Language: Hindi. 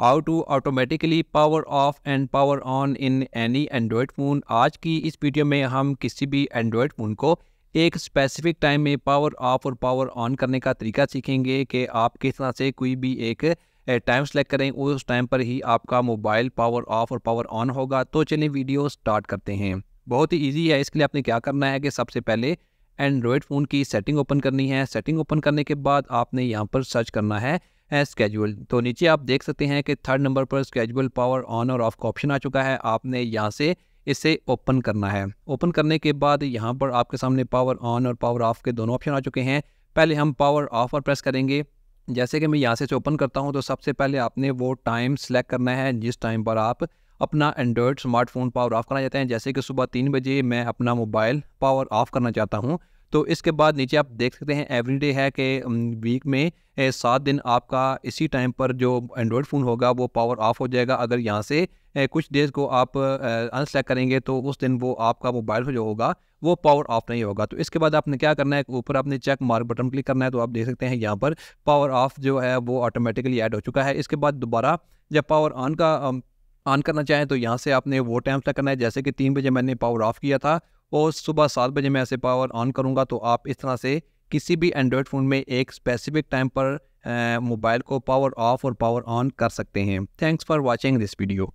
How to automatically power off and power on in any android phone आज की इस वीडियो में हम किसी भी एंड्रॉयड फ़ोन को एक स्पेसिफिक टाइम में पावर ऑफ़ और पावर ऑन करने का तरीका सीखेंगे कि आप किस तरह से कोई भी एक टाइम सेलेक्ट करें। उस टाइम पर ही आपका मोबाइल पावर ऑफ़ और पावर ऑन होगा। तो चलिए वीडियो स्टार्ट करते हैं। बहुत ही ईजी है। इसके लिए आपने क्या करना है कि सबसे पहले एंड्रॉयड फ़ोन की सेटिंग ओपन करनी है। सेटिंग ओपन करने के बाद आपने यहाँ पर सर्च करना है। स्केजुअल तो नीचे आप देख सकते हैं कि थर्ड नंबर पर स्केजुअल पावर ऑन और ऑफ़ का ऑप्शन आ चुका है। आपने यहाँ से इसे ओपन करना है। ओपन करने के बाद यहाँ पर आपके सामने पावर ऑन और पावर ऑफ़ के दोनों ऑप्शन आ चुके हैं। पहले हम पावर ऑफ़ पर प्रेस करेंगे। जैसे कि मैं यहाँ से इसे ओपन करता हूँ तो सबसे पहले आपने वो टाइम सेलेक्ट करना है, जिस टाइम पर आप अपना एंड्रॉयड स्मार्टफ़ोन पावर ऑफ़ करना चाहते हैं। जैसे कि सुबह तीन बजे मैं अपना मोबाइल पावर ऑफ़ करना चाहता हूँ तो इसके बाद नीचे आप देख सकते हैं एवरीडे है कि वीक में सात दिन आपका इसी टाइम पर जो एंड्रॉयड फ़ोन होगा, वो पावर ऑफ़ हो जाएगा। अगर यहाँ से कुछ डेज़ को आप अनसेलेक्ट करेंगे तो उस दिन वो आपका मोबाइल जो होगा, वो पावर ऑफ़ नहीं होगा। तो इसके बाद आपने क्या करना है, ऊपर आपने चेक मार्क बटन क्लिक करना है तो आप देख सकते हैं यहाँ पर पावर ऑफ़ जो है, वो ऑटोमेटिकली ऐड हो चुका है। इसके बाद दोबारा जब पावर ऑन का ऑन करना चाहें तो यहाँ से आपने वो टाइम सेलेक्ट करना है। जैसे कि तीन बजे मैंने पावर ऑफ़ किया था और सुबह सात बजे मैं ऐसे पावर ऑन करूँगा तो आप इस तरह से किसी भी एंड्रॉयड फ़ोन में एक स्पेसिफिक टाइम पर मोबाइल को पावर ऑफ़ और पावर ऑन कर सकते हैं। Thanks for watching this video